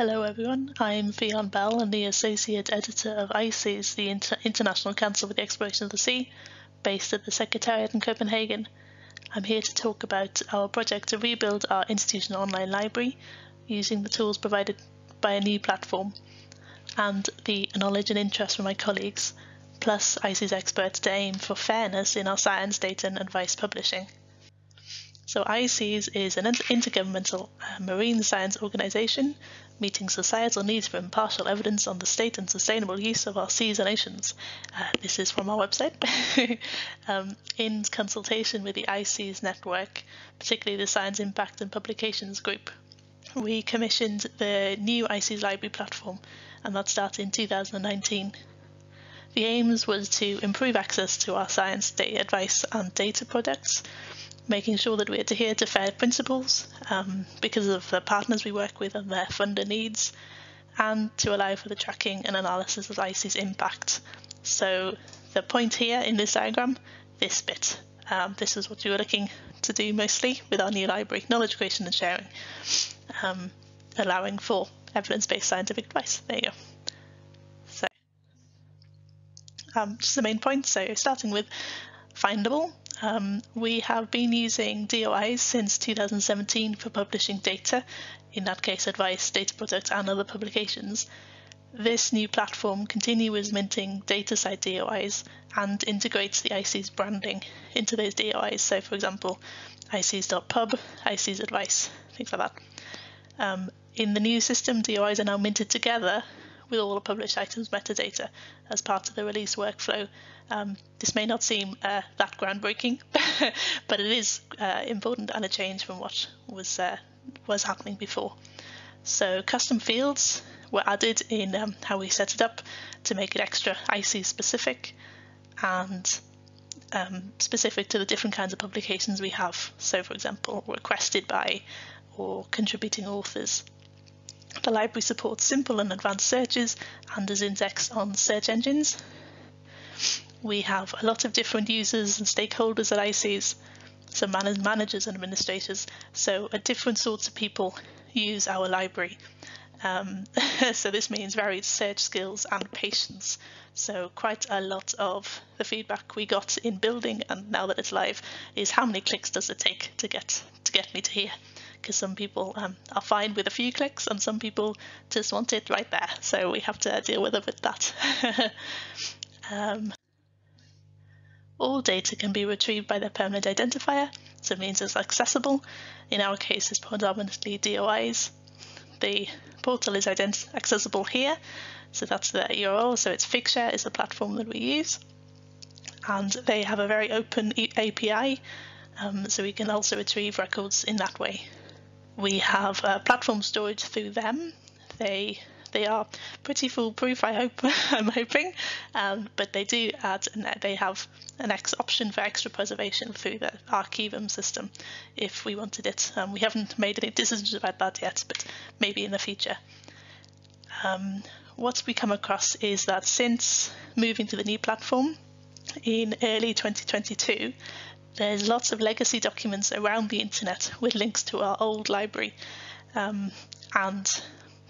Hello everyone, I'm Ffion Bell and the Associate Editor of ICES, the Inter International Council for the Exploration of the Sea, based at the Secretariat in Copenhagen. I'm here to talk about our project to rebuild our institutional online library using the tools provided by a new platform and the knowledge and interest from my colleagues, plus ICES experts to aim for FAIRness in our science data and advice publishing. So ICES is an intergovernmental uh, marine science organisation meeting societal needs for impartial evidence on the state and sustainable use of our seas and oceans. Uh, this is from our website. um, in consultation with the ICES network, particularly the Science Impact and Publications Group, we commissioned the new ICES library platform, and that started in 2019. The aims was to improve access to our science data advice and data products, making sure that we adhere to FAIR principles um, because of the partners we work with and their funder needs, and to allow for the tracking and analysis of ICES impact. So the point here in this diagram, this bit, um, this is what you were looking to do mostly with our new library, knowledge creation and sharing, um, allowing for evidence-based scientific advice. There you go. So, um, just the main points. So starting with findable, um, we have been using DOIs since 2017 for publishing data, in that case advice, data products and other publications. This new platform continues minting DataCite DOIs and integrates the ICES branding into those DOIs. So for example, ICES.pub, ICES advice, things like that. Um, in the new system, DOIs are now minted together with all the published items metadata as part of the release workflow. Um, this may not seem uh, that groundbreaking, but it is uh, important and a change from what was uh, was happening before. So custom fields were added in um, how we set it up to make it extra IC specific and um, specific to the different kinds of publications we have. So for example, requested by or contributing authors. The library supports simple and advanced searches and is indexed on search engines. We have a lot of different users and stakeholders at ICES, so managers and administrators, so different sorts of people use our library. Um, so this means varied search skills and patience. So quite a lot of the feedback we got in building and now that it's live is how many clicks does it take to get to get me to here? Because some people um, are fine with a few clicks and some people just want it right there. So we have to deal with it with that. um, all data can be retrieved by the permanent identifier, so it means it's accessible. In our case, it's predominantly DOIs. The portal is accessible here, so that's the URL. So it's Figshare is the platform that we use, and they have a very open API, um, so we can also retrieve records in that way. We have uh, platform storage through them. They they are pretty foolproof. I hope I'm hoping, um, but they do add an, they have an X option for extra preservation through the Archivum system if we wanted it. Um, we haven't made any decisions about that yet, but maybe in the future. Um, what we come across is that since moving to the new platform in early 2022, there's lots of legacy documents around the internet with links to our old library. Um, and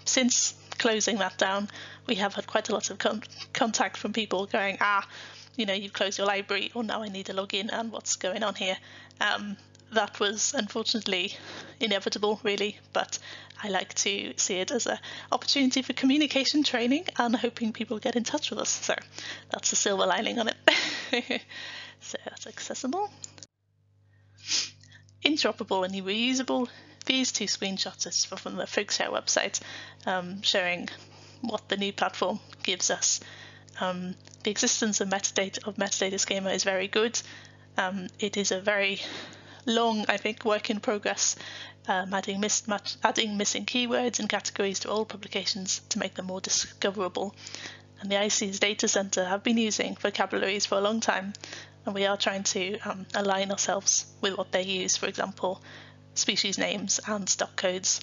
since closing that down, we have had quite a lot of con contact from people going, ah, you know, you've closed your library, or now I need to log in, and what's going on here? Um, that was unfortunately inevitable, really, but I like to see it as an opportunity for communication training and hoping people get in touch with us. So that's a silver lining on it. so that's accessible. Interoperable and reusable. These two screenshots are from the Figshare website um, showing what the new platform gives us. Um, the existence of metadata of metadata schema is very good. Um, it is a very long, I think, work in progress, um, adding, miss, adding missing keywords and categories to all publications to make them more discoverable. And the ICES Data Center have been using vocabularies for a long time, and we are trying to um, align ourselves with what they use, for example, species names and stock codes.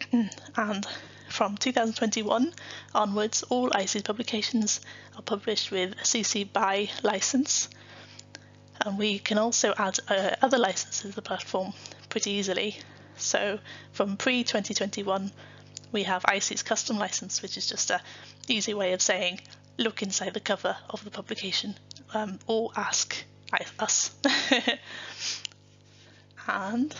and from 2021 onwards, all ICES publications are published with a CC BY license. And we can also add uh, other licenses to the platform pretty easily. So from pre 2021, we have ICES custom license, which is just a easy way of saying look inside the cover of the publication um, or ask us. and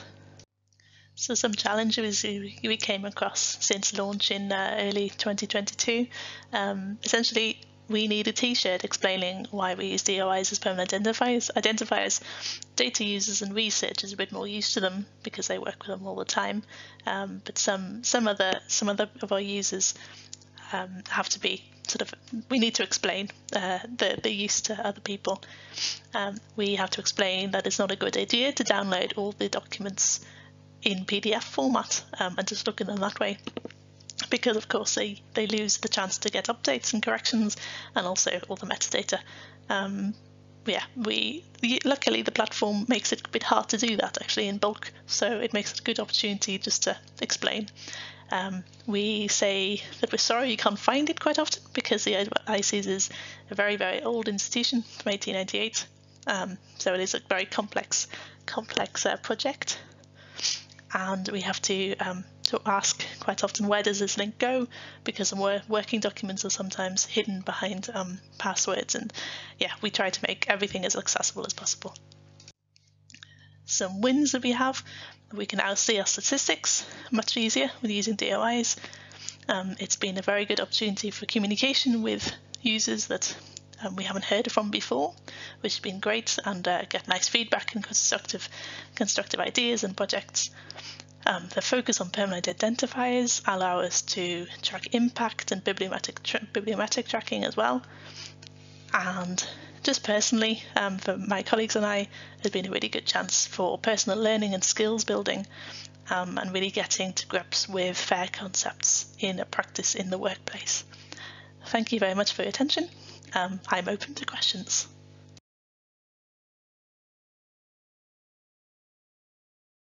so some challenges we came across since launch in uh, early 2022. Um, essentially, we need a t-shirt explaining why we use DOIs as permanent identifiers. Identifiers, data users and researchers are a bit more used to them because they work with them all the time. Um, but some some other some other of our users um, have to be sort of we need to explain uh, the the use to other people. Um, we have to explain that it's not a good idea to download all the documents in PDF format um, and just look at them that way because of course they, they lose the chance to get updates and corrections and also all the metadata. Um, yeah, we luckily the platform makes it a bit hard to do that actually in bulk, so it makes it a good opportunity just to explain. Um, we say that we're sorry you can't find it quite often because the ICES is a very very old institution from 1898, um, so it is a very complex complex uh, project. And we have to um, to ask quite often where does this link go? Because working documents are sometimes hidden behind um, passwords. And yeah we try to make everything as accessible as possible. Some wins that we have we can now see our statistics much easier with using DOIs. Um, it's been a very good opportunity for communication with users that um, we haven't heard from before, which has been great, and uh, get nice feedback and constructive, constructive ideas and projects. Um, the focus on permanent identifiers allow us to track impact and bibliometric, tra bibliometric tracking as well. And just personally, um, for my colleagues and I, has been a really good chance for personal learning and skills building um, and really getting to grips with FAIR concepts in a practice in the workplace. Thank you very much for your attention. Um, I'm open to questions.